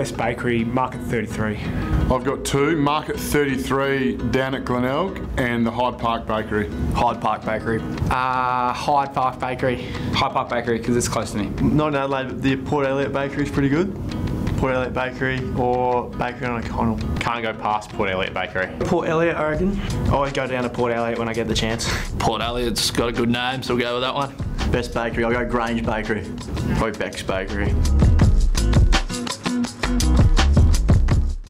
Best bakery, Market 33. I've got two, Market 33 down at Glenelg and the Hyde Park Bakery. Hyde Park Bakery. Uh, Hyde Park Bakery. Hyde Park Bakery because it's close to me. Not in Adelaide, but the Port Elliot Bakery is pretty good. Port Elliot Bakery or Bakery on O'Connell. Can't go past Port Elliot Bakery. Port Elliot, I reckon. I always go down to Port Elliot when I get the chance. Port Elliot's got a good name, so we'll go with that one. Best bakery, I'll go Grange Bakery. Probably Beck's Bakery.